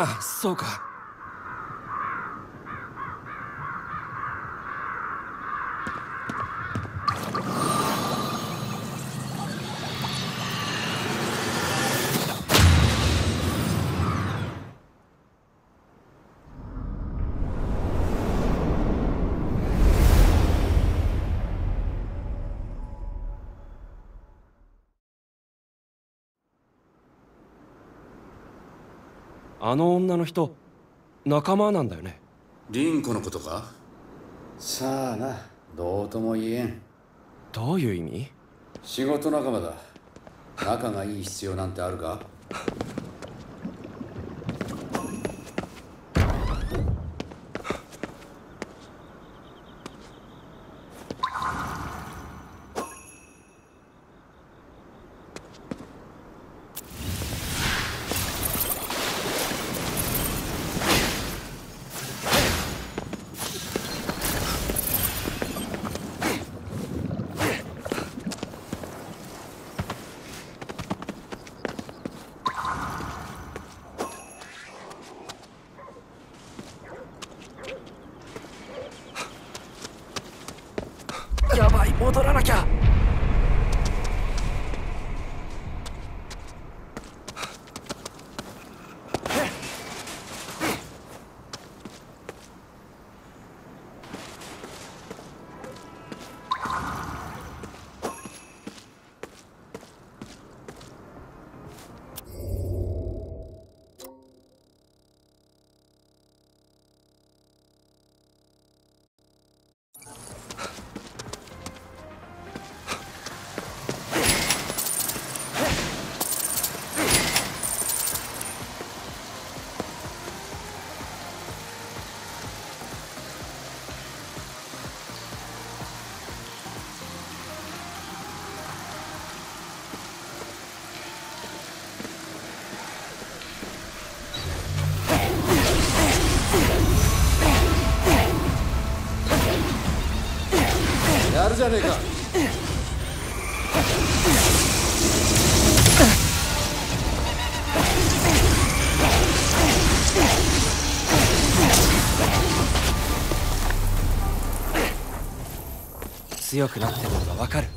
あそうか。あの女の人仲間なんだよね。凛子のことか？さあなどうとも言えん。どういう意味？仕事仲間だ。仲がいい必要なんてあるか？強くなってるのがわかる。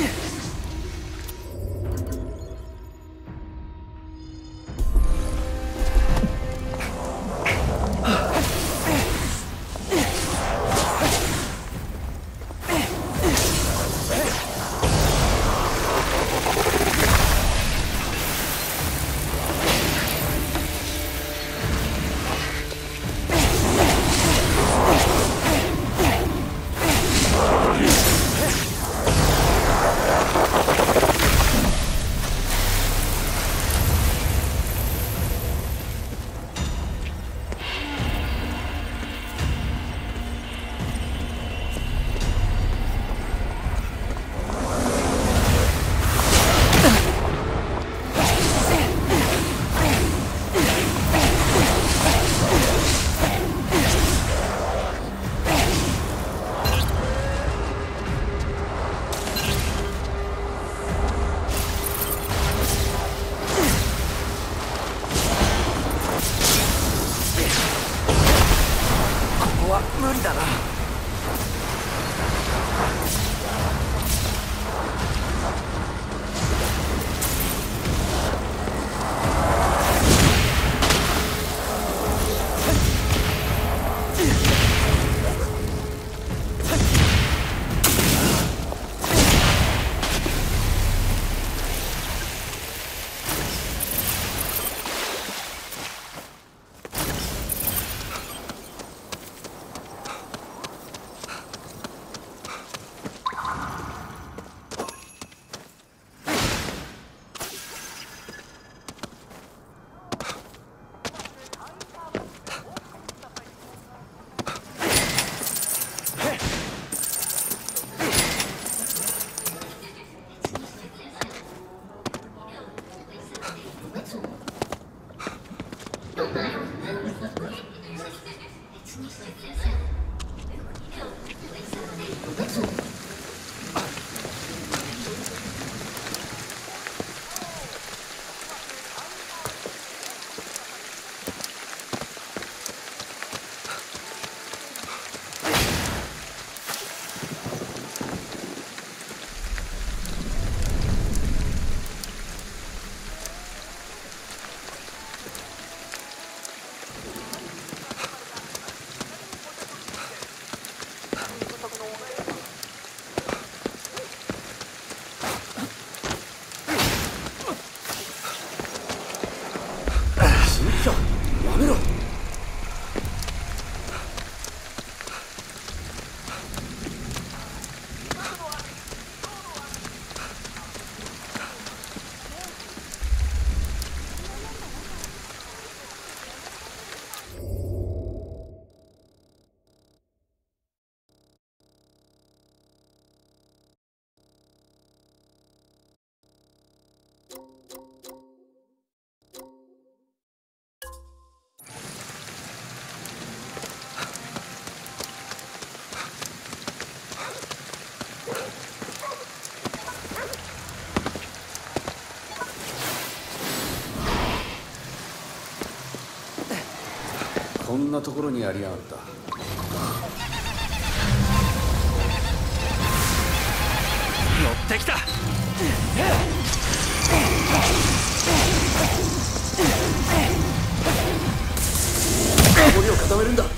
Yeah. こんなところにありやがった。乗ってきた。守りを固めるんだ。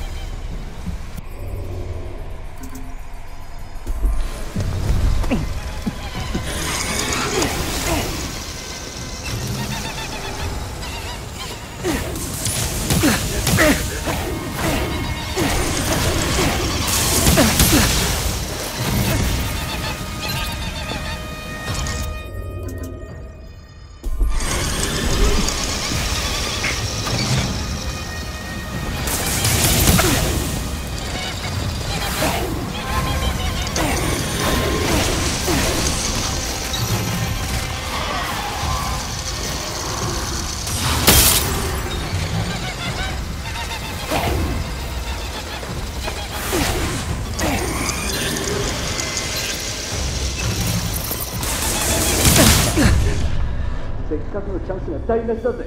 チャンスが台無しだぜ。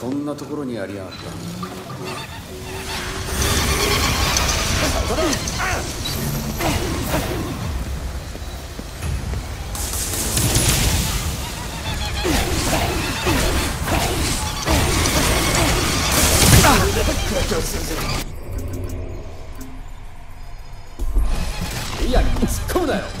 こんなところにありやがったいや突っ込むなよ。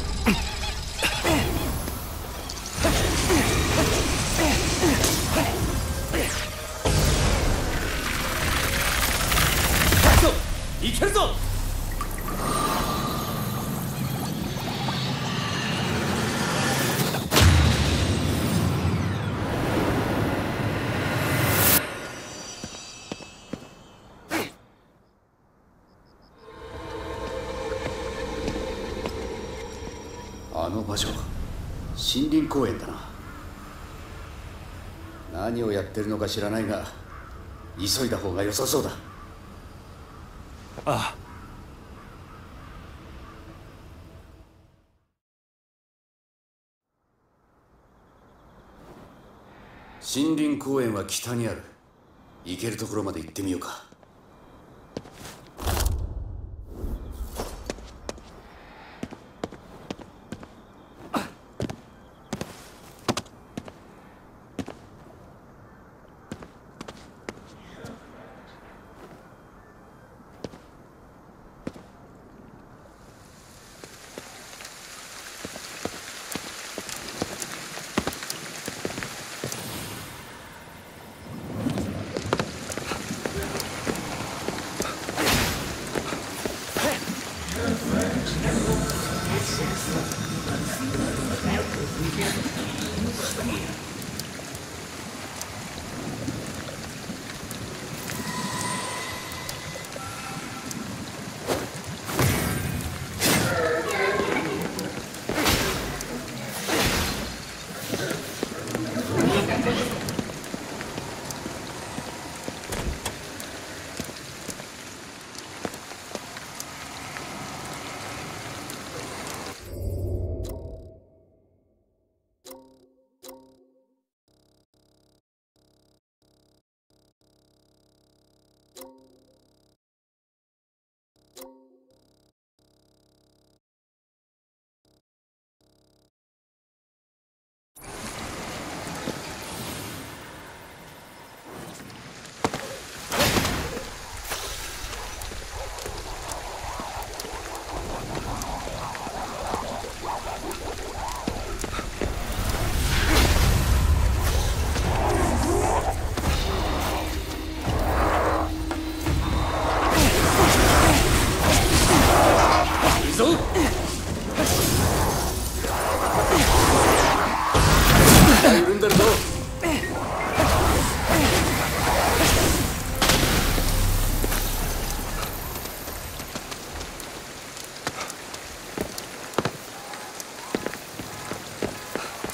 公園だな。何をやってるのか知らないが急いだ方が良さそうだ。ああ。森林公園は北にある。行けるところまで行ってみようか。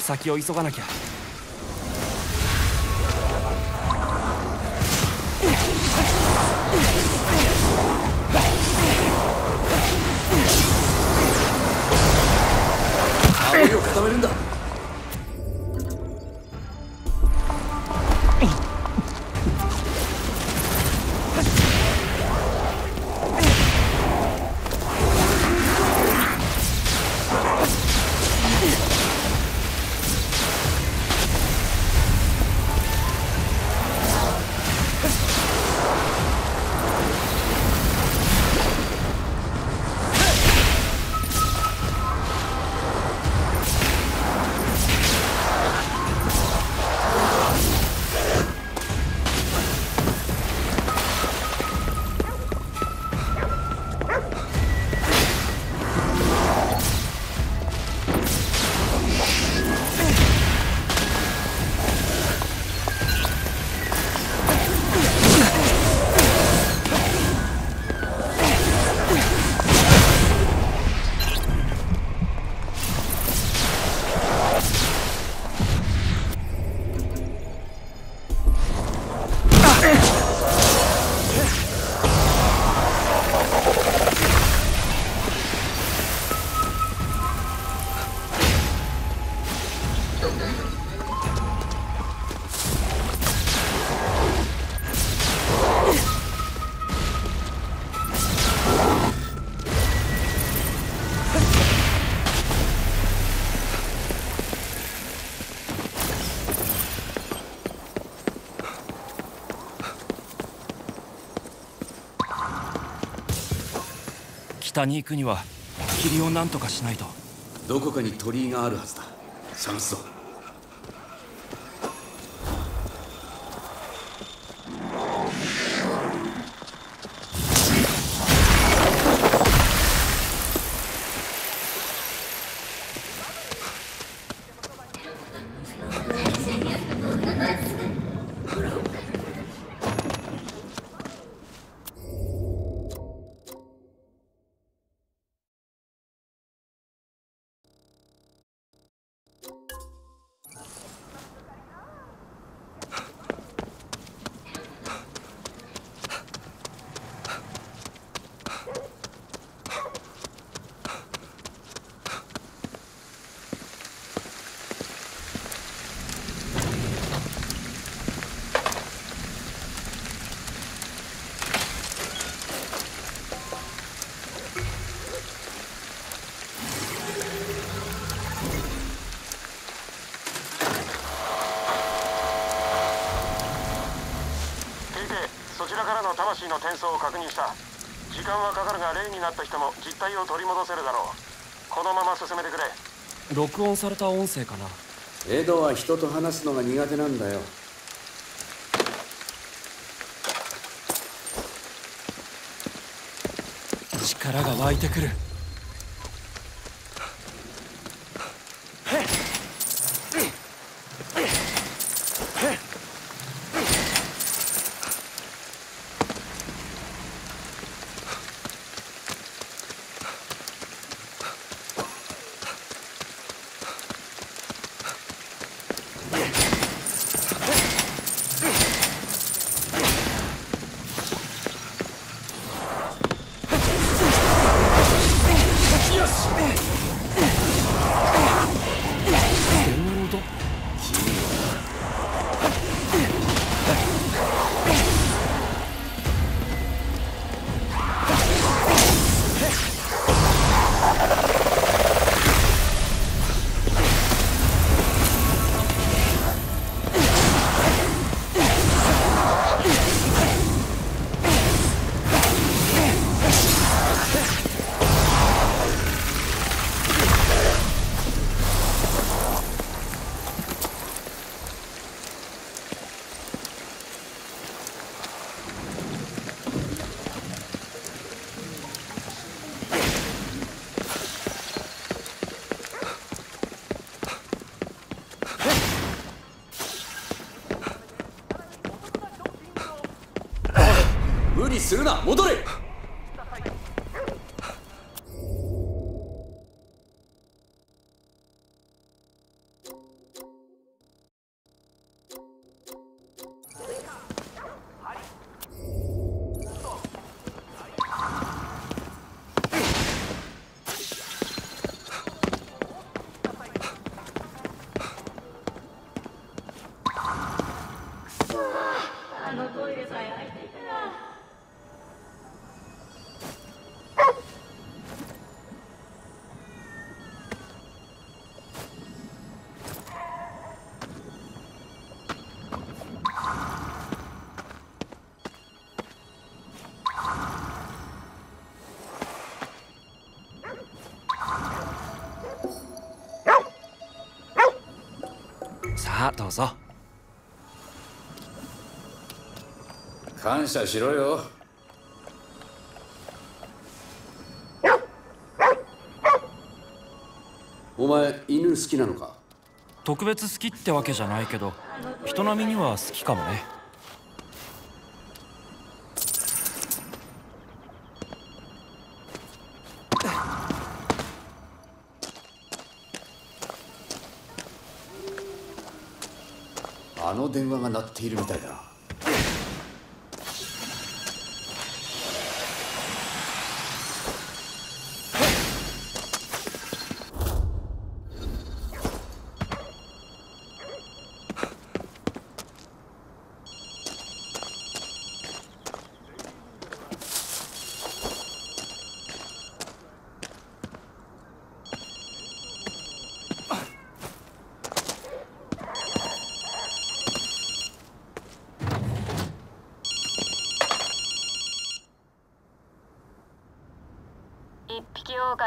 先を急がなきゃ。下に行くには霧を何とかしないと。どこかに鳥居があるはずだ。探すぞ。素を確認した。時間はかかるが例になった人も実態を取り戻せるだろう。このまま進めてくれ。録音された音声かな。エドは人と話すのが苦手なんだよ。力が湧いてくるするな戻れ。どうぞ感謝しろよ。お前犬好きなのか？特別好きってわけじゃないけど人並みには好きかもねあの電話が鳴っているみたいだな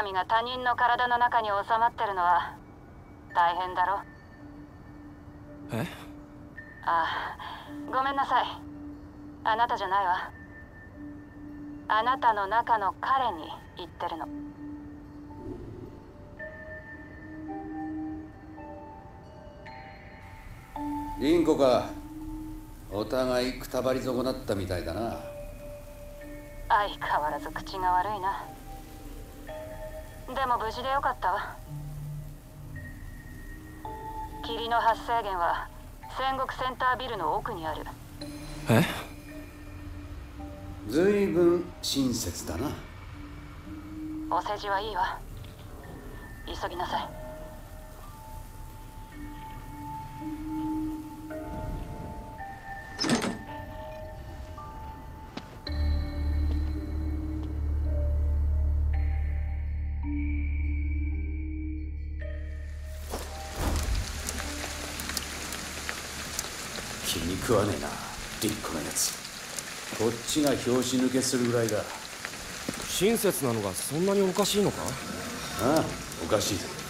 一匹狼が他人の体の中に収まってるのは大変だろ？え？ああごめんなさい。あなたじゃないわ。あなたの中の彼に言ってるの。リンコか。お互いくたばり損なったみたいだな。相変わらず口が悪いなでも無事でよかったわ。霧の発生源は戦国センタービルの奥にある。え？ずいぶん親切だな。お世辞はいいわ。急ぎなさい気に食わねえなリンコのやつ。こっちが拍子抜けするぐらいだ。親切なのがそんなにおかしいのか？ああおかしい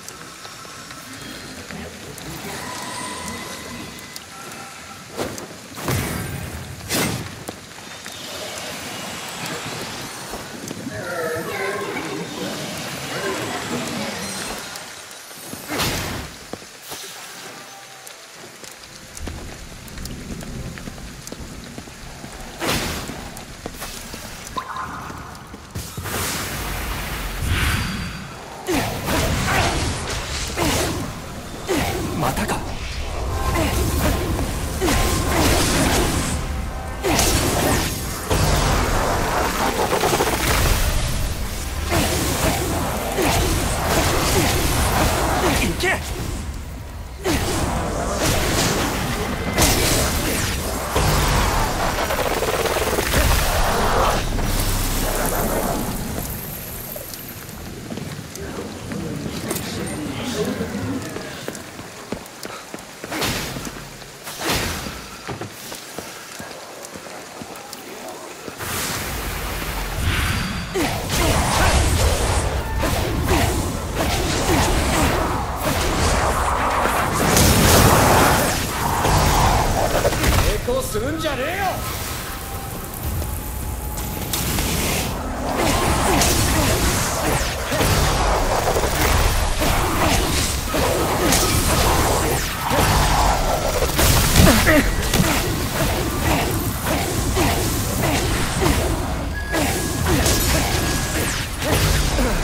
するんじゃねえよ。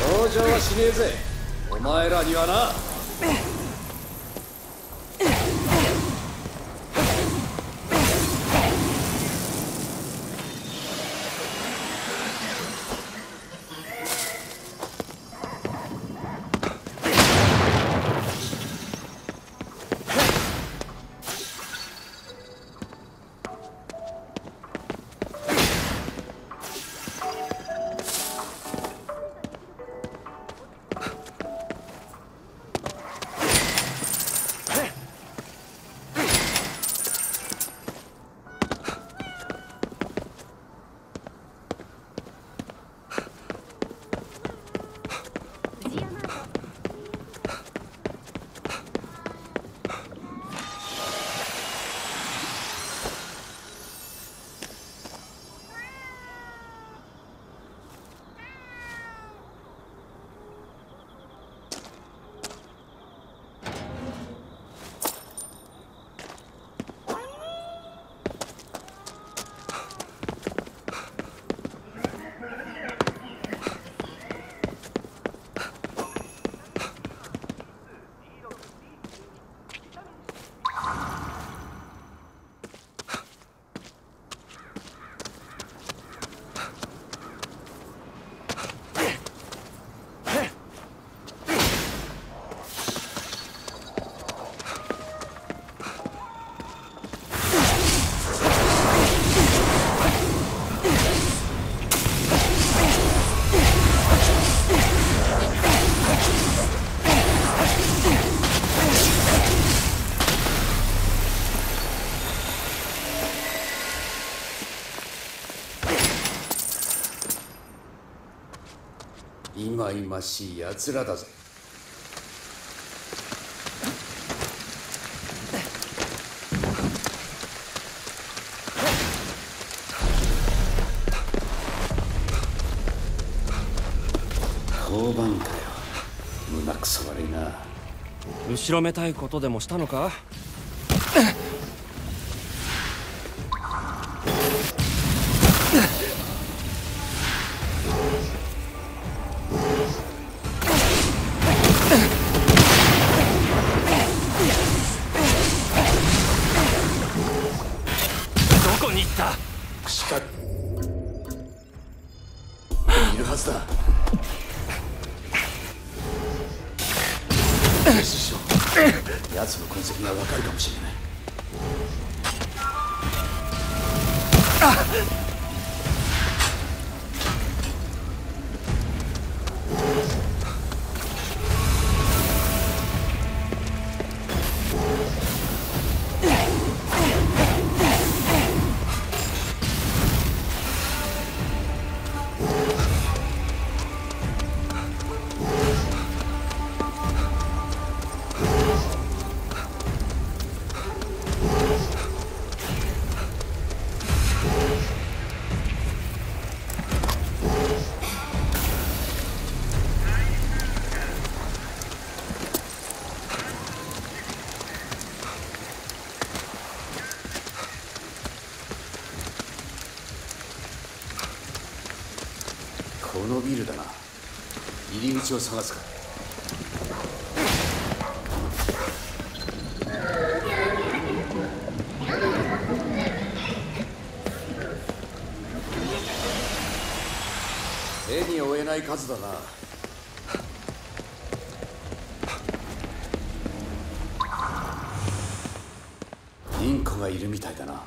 登場はしねえぜ。お前らにはな。ましい奴らだぜ。交番かよ。胸くそ悪いな。後ろめたいことでもしたのか？こ 入り口を探すか絵に負えない数だなインコがいるみたいだな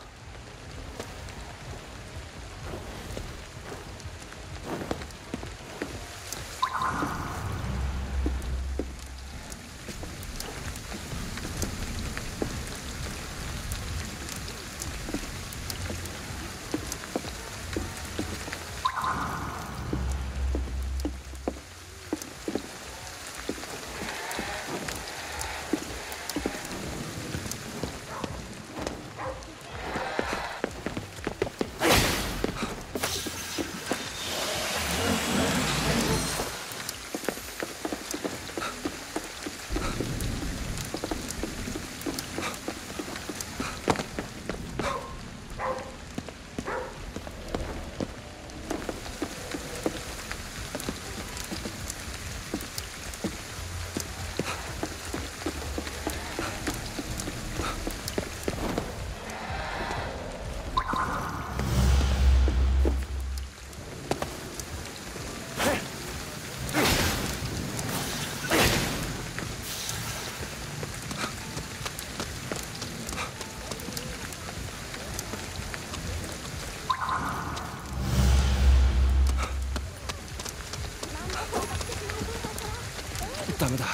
ダメだ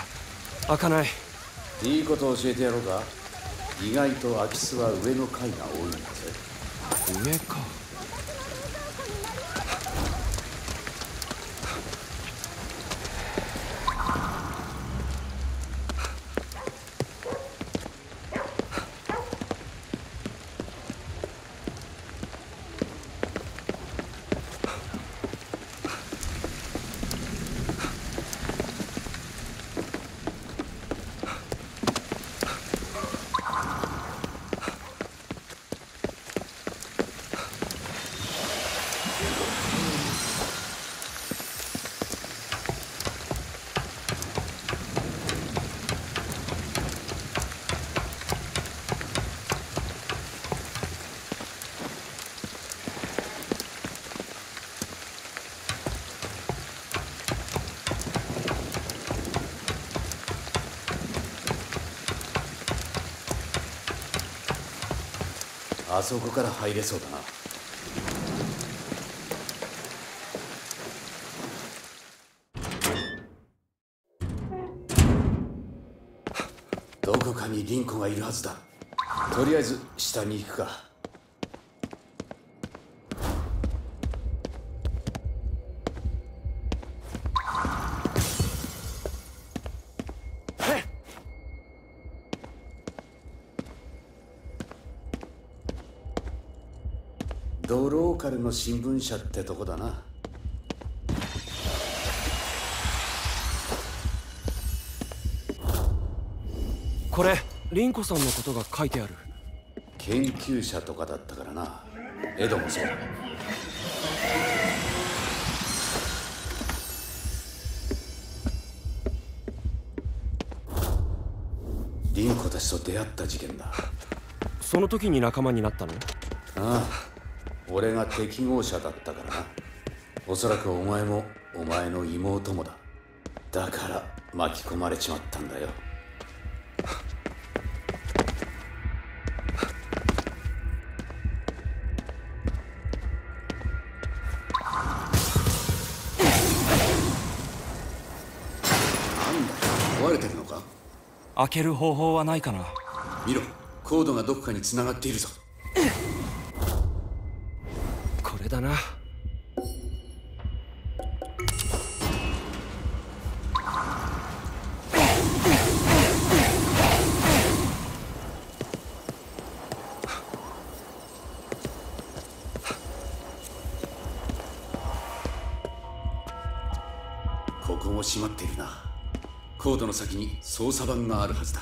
開かない。いいこと教えてやろうか。意外と空き巣は上の階が多いんだぜ上かあそこから入れそうだな。ルの新聞社ってとこだな。これリンコさんのことが書いてある。研究者とかだったからな。エドもそう。だリンコたちと出会った事件だ。その時に仲間になったの？ああ俺が適合者だったからな。おそらくお前もお前の妹もだ。だから巻き込まれちまったんだよ。なんだ壊れてるのか？開ける方法はないかな。見ろ。コードがどこかに繋がっているぞだな。ここも閉まっているな。コードの先に操作盤があるはずだ。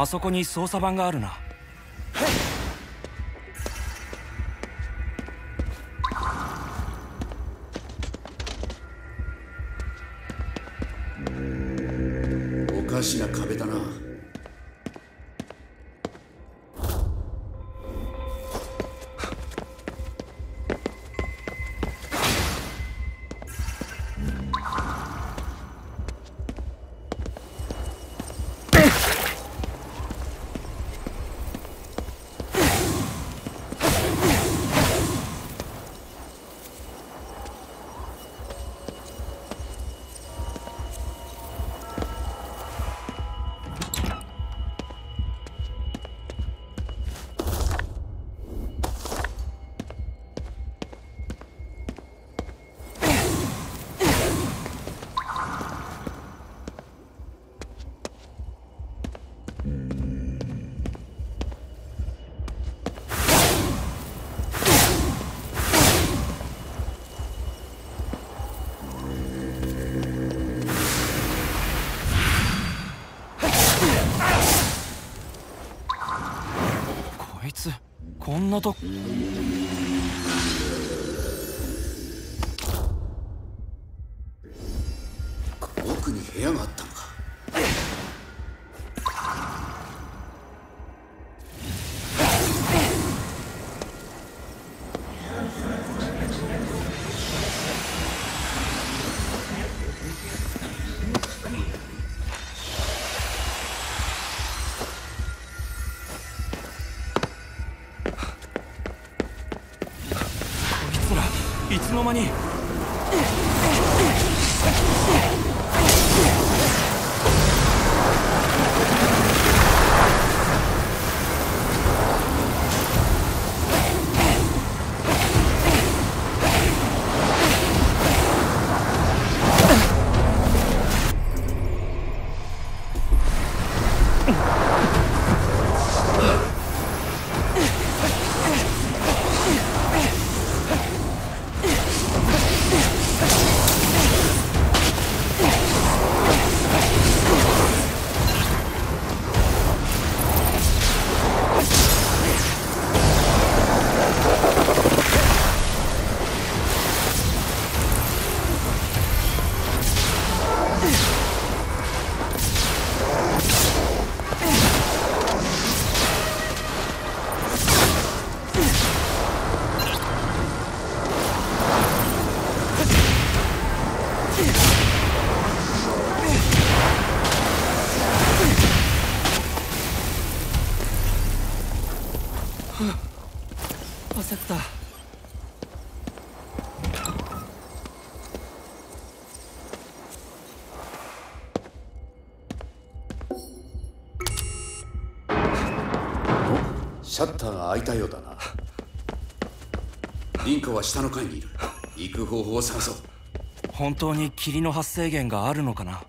あそこに操作盤があるな。おかしな壁だな。んなとこの間に。シャッターが開いたようだな。リンコは下の階にいる。行く方法を探そう。本当に霧の発生源があるのかな？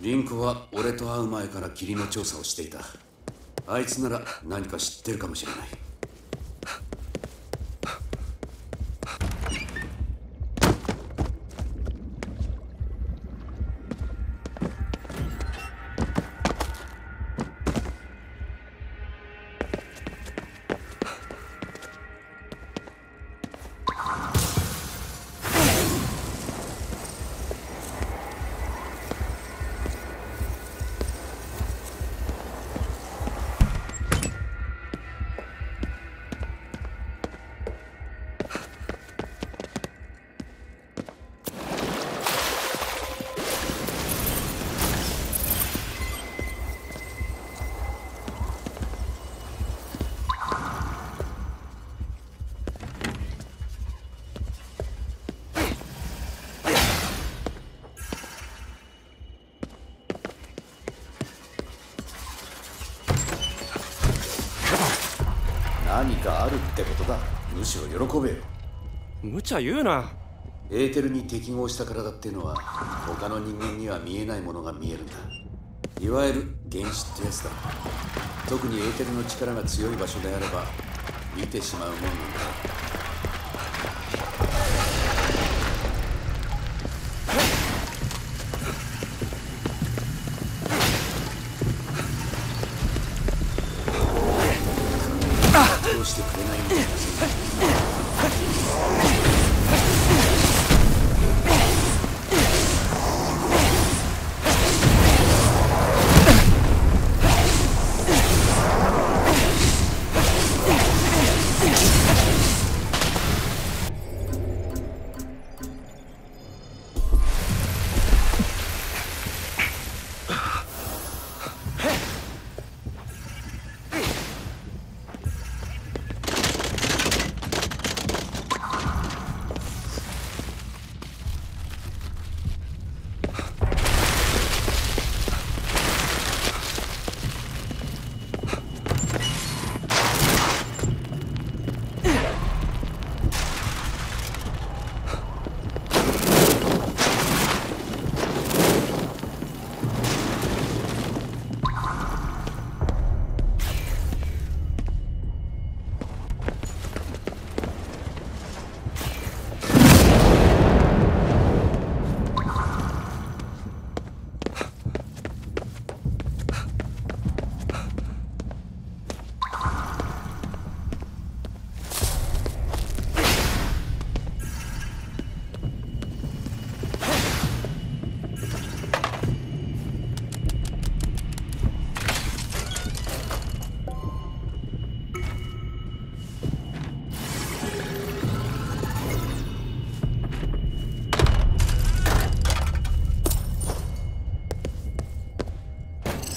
リンコは俺と会う前から霧の調査をしていた。あいつなら何か知ってるかもしれない喜べよ。無茶言うな。エーテルに適合した体っていうのは他の人間には見えないものが見えるんだ。いわゆる原子ってやつだ。特にエーテルの力が強い場所であれば見てしまうもんなんだ。どうしてくれないんだ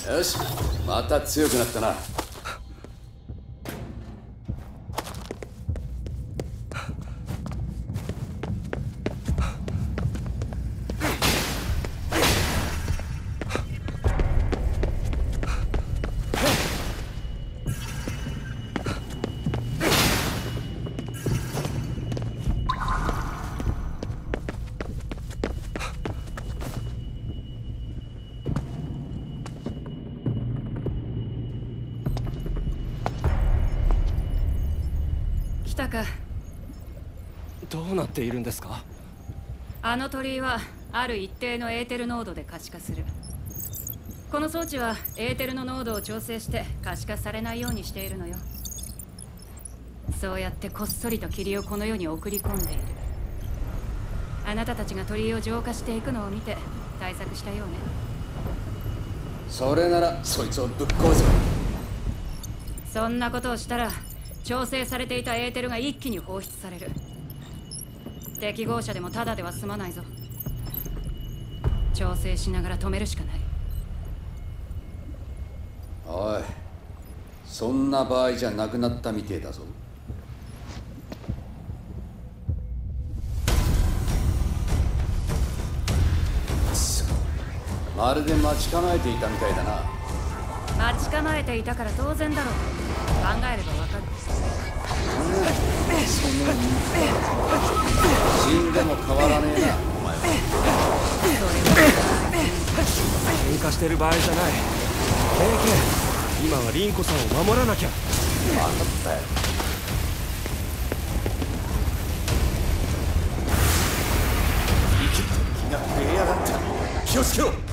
よしまた強くなったな。っているんですか？あの鳥居はある一定のエーテル濃度で可視化する。この装置はエーテルの濃度を調整して可視化されないようにしているのよ。そうやってこっそりと霧をこの世に送り込んでいる。あなたたちが鳥居を浄化していくのを見て対策したようね。それならそいつをぶっ壊せばそんなことをしたら調整されていたエーテルが一気に放出される適合者でもただでは済まないぞ。調整しながら止めるしかない。おいそんな場合じゃなくなったみてえだぞ。まるで待ち構えていたみたいだな。待ち構えていたから当然だろう。考えればわかる死んでも変わらねえな。お前は。喧嘩してる場合じゃない。AK 今は凛子さんを守らなきゃ。分かったよ生きて気が増えやがった。気をつけろ。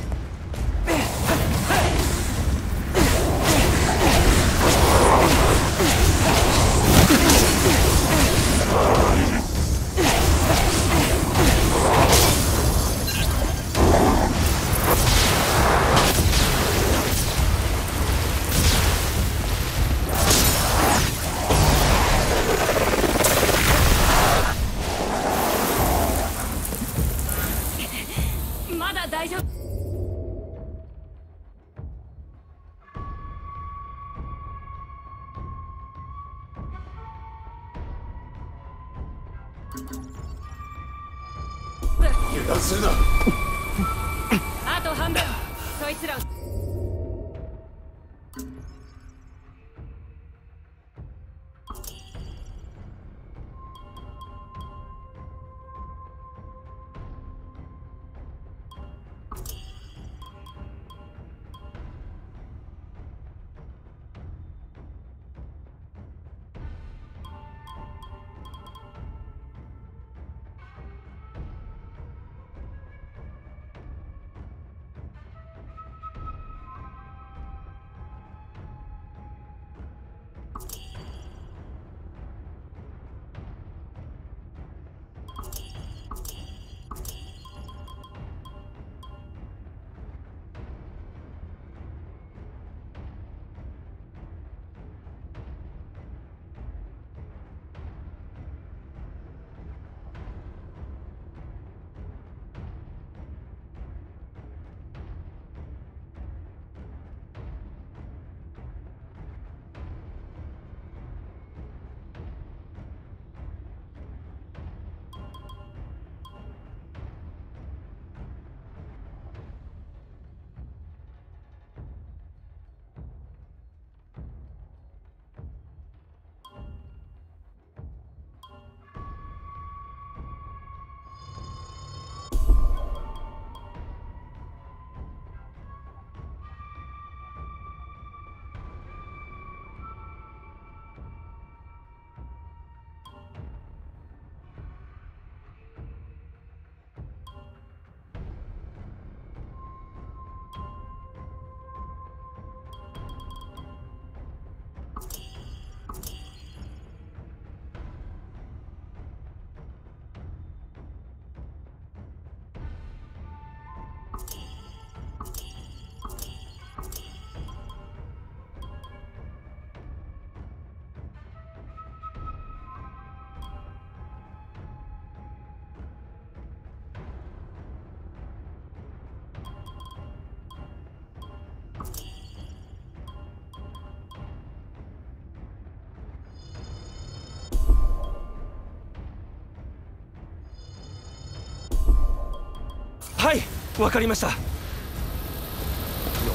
わかりました。よ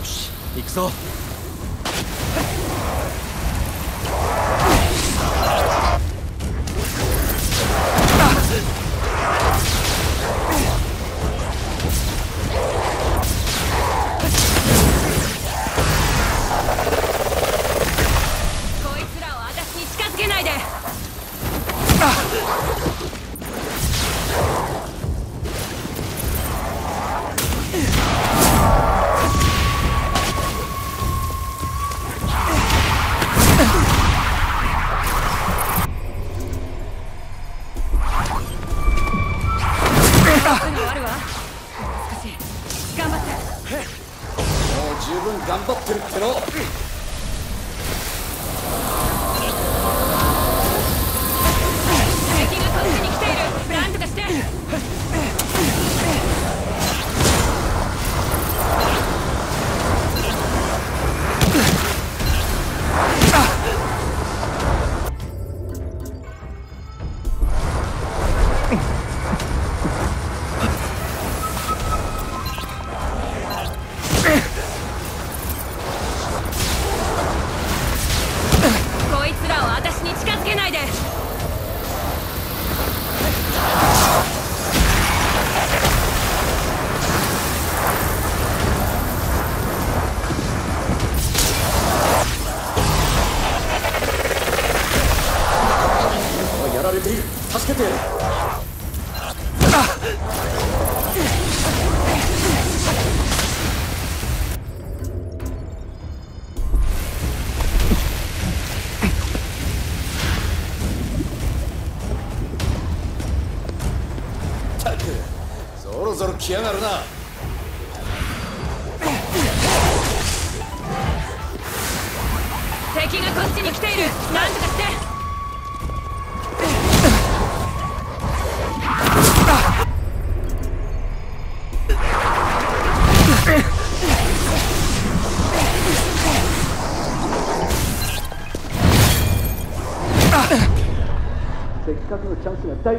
し行くぞ。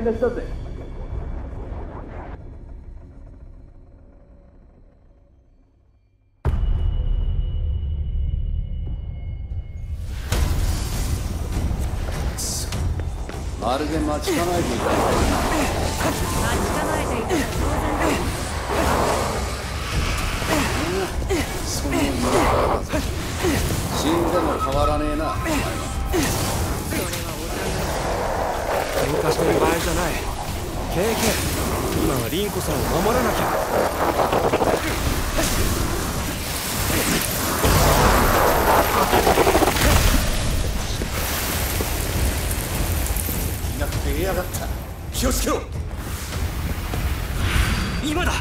チャンスが台無しだぜまるで待ち構えていたみたいだ待ち構えていた。らその死んでも変わらねえな。お前は喧嘩してる。場合じゃない。KK 今はリンコさんを守らなきゃ。いなくてえやがった。気をつけろ。今だ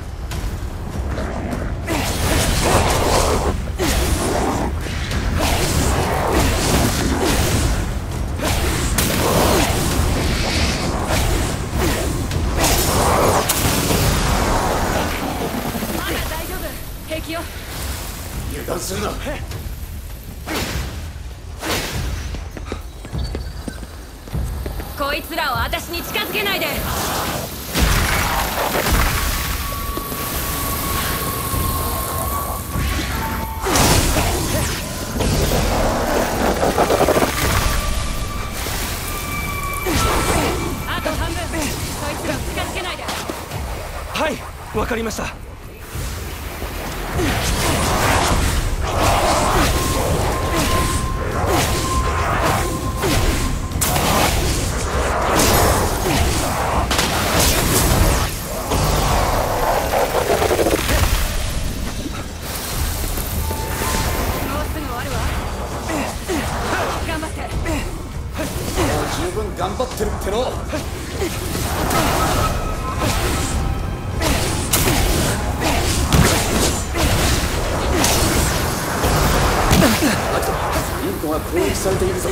かりました。攻撃されているぞ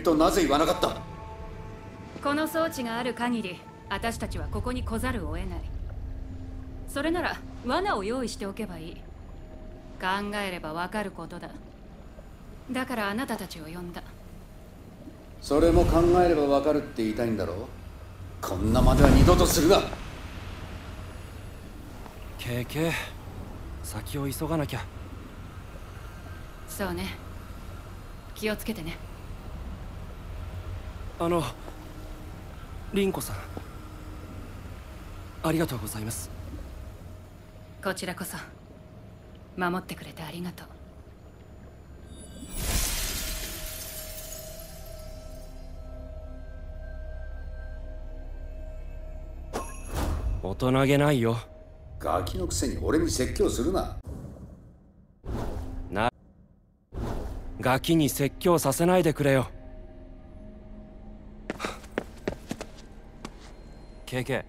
るとなぜ言わなかった？この装置がある限り私たちはここに来ざるを得ない。それなら罠を用意しておけばいい。考えればわかることだ。だからあなたたちを呼んだ。それも考えればわかるって言いたいんだろこんなまでは二度とするな！KK 先を急がなきゃ。そうね。気をつけてねあの凛子さん。ありがとうございます。こちらこそ。守ってくれてありがとう。大人げないよ。ガキのくせに俺に説教するな。なガキに説教させないでくれよ KK